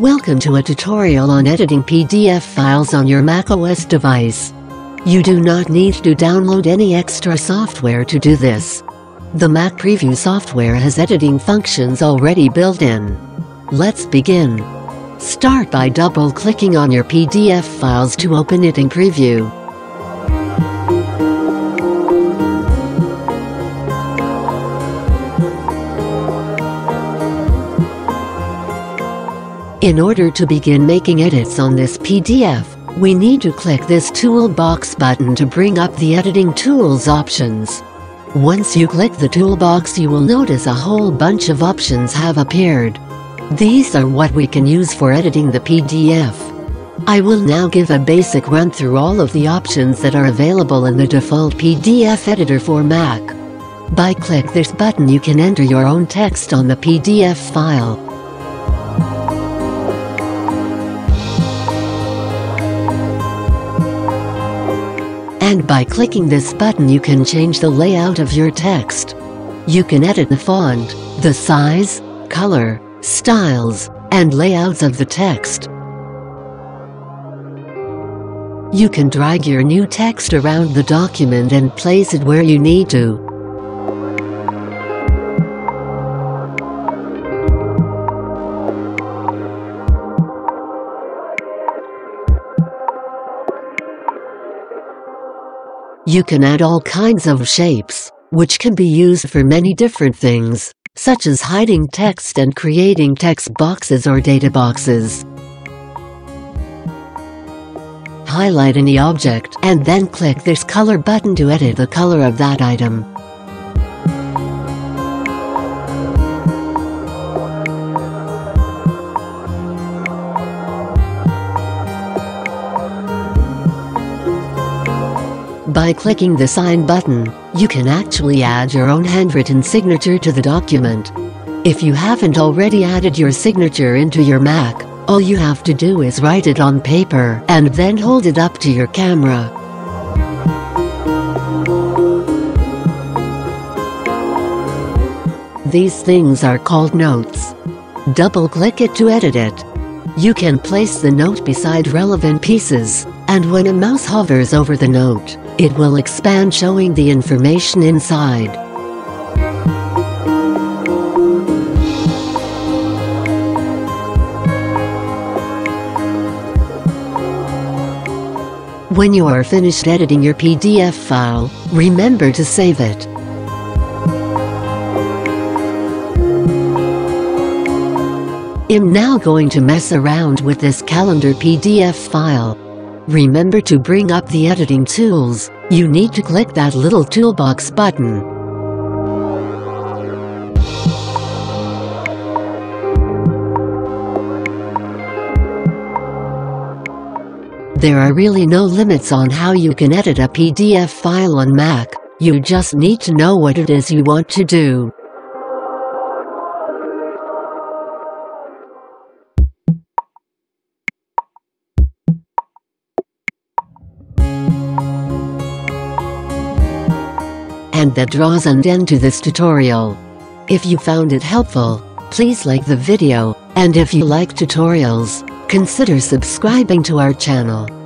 Welcome to a tutorial on editing PDF files on your macOS device. You do not need to download any extra software to do this. The Mac Preview software has editing functions already built in. Let's begin. Start by double-clicking on your PDF files to open it in Preview. In order to begin making edits on this PDF, we need to click this toolbox button to bring up the editing tools options. Once you click the toolbox you will notice a whole bunch of options have appeared. These are what we can use for editing the PDF. I will now give a basic run through all of the options that are available in the default PDF editor for Mac. By click this button you can enter your own text on the PDF file. And by clicking this button you can change the layout of your text. You can edit the font, the size, color, styles, and layouts of the text. You can drag your new text around the document and place it where you need to. You can add all kinds of shapes, which can be used for many different things, such as hiding text and creating text boxes or data boxes. Highlight any object and then click this color button to edit the color of that item. By clicking the Sign button, you can actually add your own handwritten signature to the document. If you haven't already added your signature into your Mac, all you have to do is write it on paper and then hold it up to your camera. These things are called notes. Double-click it to edit it. You can place the note beside relevant pieces, and when a mouse hovers over the note, it will expand showing the information inside. When you are finished editing your PDF file, remember to save it. I'm now going to mess around with this calendar PDF file. Remember to bring up the editing tools, you need to click that little toolbox button. There are really no limits on how you can edit a PDF file on Mac, you just need to know what it is you want to do. And that draws an end to this tutorial. If you found it helpful, please like the video, and if you like tutorials, consider subscribing to our channel.